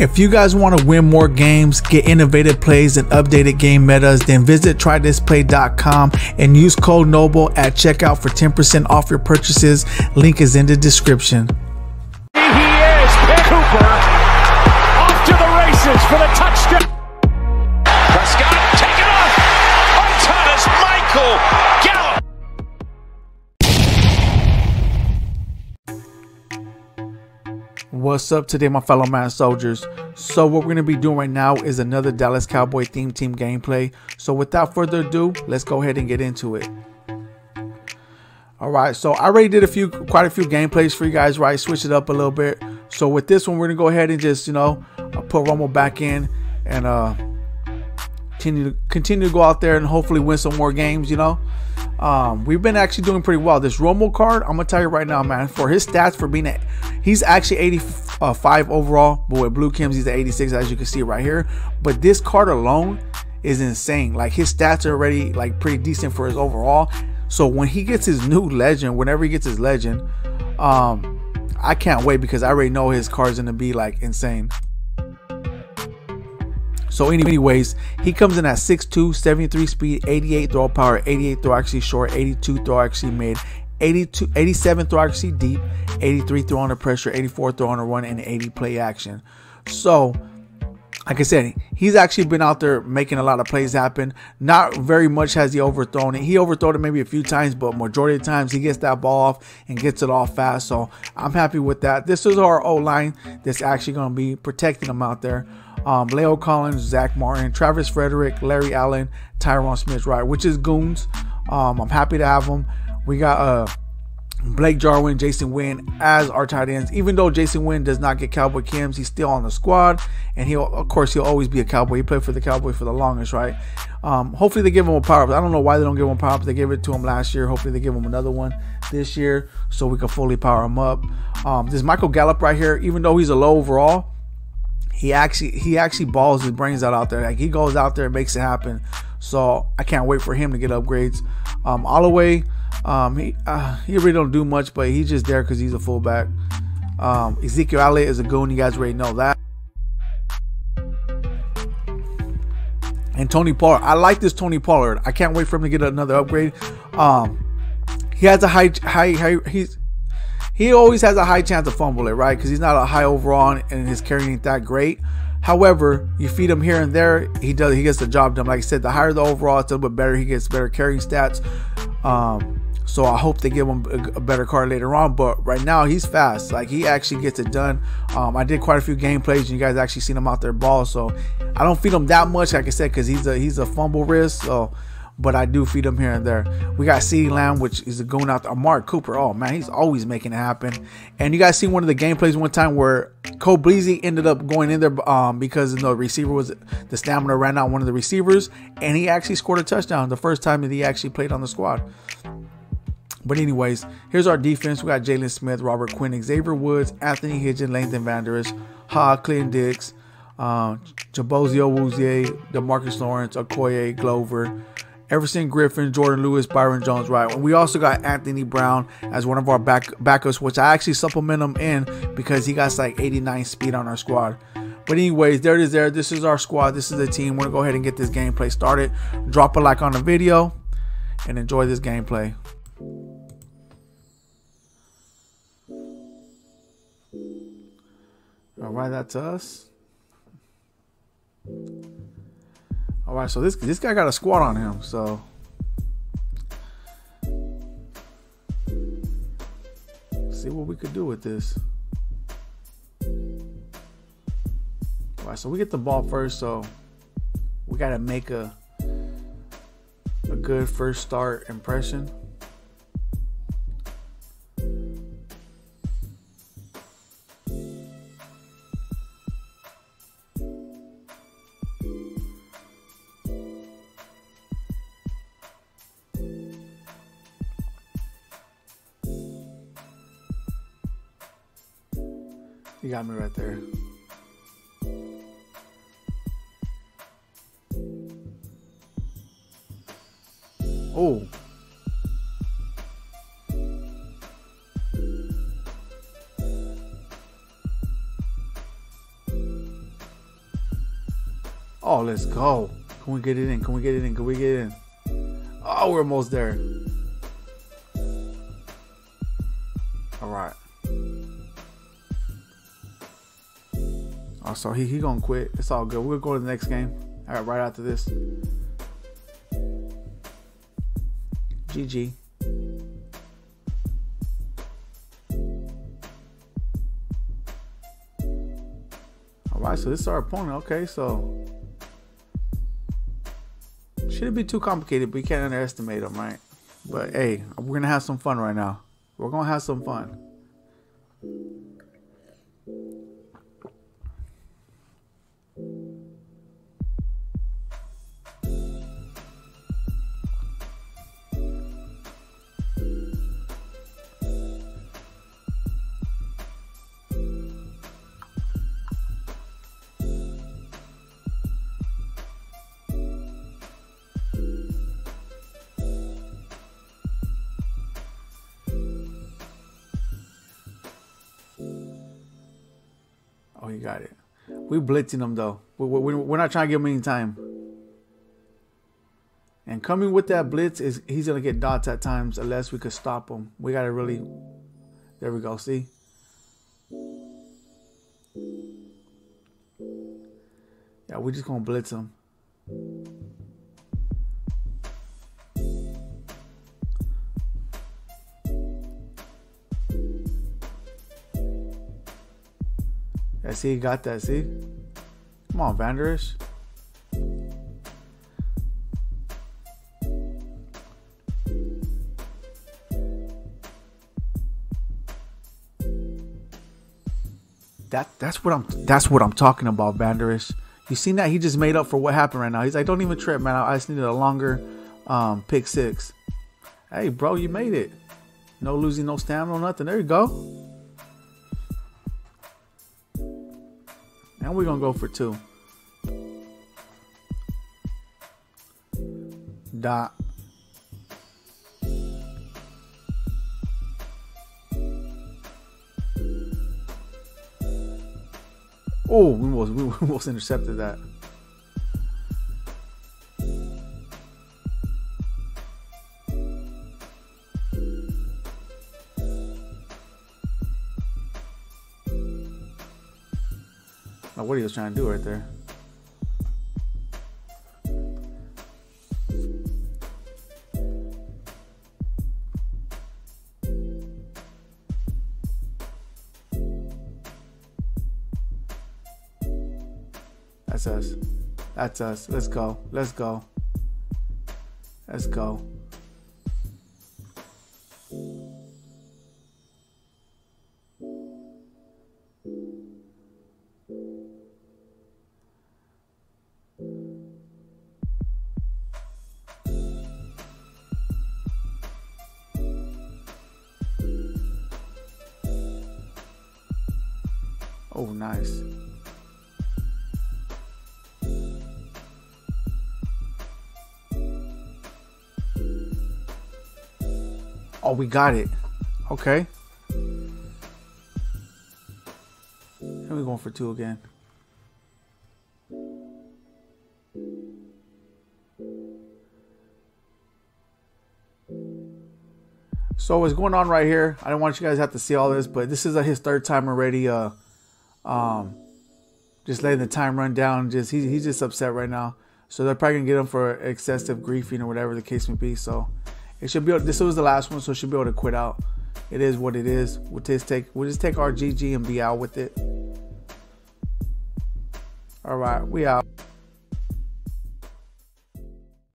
If you guys want to win more games, get innovative plays, and updated game metas, then visit trythisplay.com and use code NOBLE at checkout for 10% off your purchases. Link is in the description. He is Cooper off to the races for the touchdown. What's up today, my fellow man soldiers? So, what we're going to be doing right now is another Dallas Cowboy theme team gameplay. So, without further ado, let's go ahead and get into it. All right, so I already did a few, quite a few gameplays for you guys, right? Switch it up a little bit. So, with this one, we're going to go ahead and just, you know, uh, put Romo back in and uh, continue to continue to go out there and hopefully win some more games, you know. Um, we've been actually doing pretty well. This Romo card, I'm gonna tell you right now, man, for his stats for being at, he's actually 85 overall, but with Blue chems, he's at 86, as you can see right here. But this card alone is insane. Like his stats are already like pretty decent for his overall. So when he gets his new legend, whenever he gets his legend, um, I can't wait because I already know his card's gonna be like insane. So anyways, he comes in at 6'2", 73 speed, 88 throw power, 88 throw accuracy short, 82 throw accuracy mid, 82, 87 throw accuracy deep, 83 throw under pressure, 84 throw under run, and 80 play action. So, like I said, he's actually been out there making a lot of plays happen. Not very much has he overthrown it. He overthrown it maybe a few times, but majority of times he gets that ball off and gets it off fast. So I'm happy with that. This is our O line that's actually going to be protecting him out there um, La'el Collins, Zach Martin, Travis Frederick, Larry Allen, Tyron Smith, right, which is goons. Um, I'm happy to have them. We got uh, Blake Jarwin, Jason Witten as our tight ends. Even though Jason Witten does not get Cowboy chems, he's still on the squad, and he'll of course he'll always be a Cowboy. He played for the Cowboy for the longest, right? Um, hopefully they give him a power up. I don't know why they don't give him a power up. They gave it to him last year. Hopefully they give him another one this year so we can fully power him up. Um, this Michael Gallup right here, even though he's a low overall, he actually he actually balls his brains out out there. Like he goes out there and makes it happen. So I can't wait for him to get upgrades. Um, Holloway, um, he uh, he really don't do much, but he's just there because he's a fullback. Um, Ezekiel Elliott is a goon. You guys already know that. And Tony Pollard, I like this Tony Pollard. I can't wait for him to get another upgrade. Um, he has a high, high, high. He's he always has a high chance of fumble it, right? Because he's not a high overall and his carrying ain't that great. However, you feed him here and there, he does. He gets the job done. Like I said, the higher the overall, it's a little bit better. He gets better carrying stats. Um, so I hope they give him a, a, better card later on. But right now, he's fast. Like he actually gets it done. Um, I did quite a few gameplays, and you guys actually seen him out there ball. So I don't feed him that much, like I said, because he's a he's a fumble risk. So but I do feed him here and there. We got CeeDee Lamb, which is going out. there. Mark Cooper, oh man, he's always making it happen. And you guys see one of the gameplays one time where Cole Beasley ended up going in there um, because the receiver was the stamina ran out one of the receivers, and he actually scored a touchdown the first time that he actually played on the squad. But anyways, here's our defense. We got Jaylon Smith, Robert Quinn, Xavier Woods, Anthony Hitchens, Leighton Vanders, Ha, Clinton Dix, uh, Chidobe Awuzie, Demarcus Lawrence, Okoye, Glover, Everson Griffen, Jourdan Lewis, Byron Jones, right? And we also got Anthony Brown as one of our back backups, which I actually supplement him in because he got like 89 speed on our squad. But anyways, there it is there. This is our squad. This is the team. We're gonna go ahead and get this gameplay started. Drop a like on the video and enjoy this gameplay. All right, that's us. All right, so this this guy got a squat on him, so. See what we could do with this. All right, so we get the ball first, so we got to make a a good first start impression. You got me right there. Oh. Oh, let's go. Can we get it in? Can we get it in? Can we get it in? Oh, we're almost there. Oh, so he, he gonna quit. It's all good. We'll go to the next game. All right, right after this. GG. All right, so this is our opponent. Okay, so shouldn't be too complicated, but you can't underestimate them, right? But hey, we're gonna have some fun right now. We're gonna have some fun. You got it. We blitzing them though. We- we- We're not trying to give him any time. And coming with that blitz is he's gonna get dots at times unless we could stop him. We gotta really. There we go. See. Yeah, we're just gonna blitz him. Yeah, see, he got that. See, come on, Vander Esch. That that's what I'm that's what I'm talking about, Vander Esch. You seen that? He just made up for what happened right now. He's like, don't even trip, man. I just needed a longer um, pick six. Hey, bro, you made it. No losing, no stamina, no nothing. There you go. And we're gonna go for two. Dot. Oh, we almost we almost intercepted that. Oh, what he was trying to do right there. That's us. That's us. Let's go. Let's go. Let's go. Oh, nice. Oh, we got it. Okay. And we're going for two again. So what's going on right here? I don't want you guys to have to see all this, but this is his third time already. Uh, um, just letting the time run down. Just he, he's just upset right now. So they're probably gonna get him for excessive griefing or whatever the case may be. So it should be. This was the last one, so should be able to quit out. It is what it is. We'll just take we'll just take our GG and be out with it. All right, we out.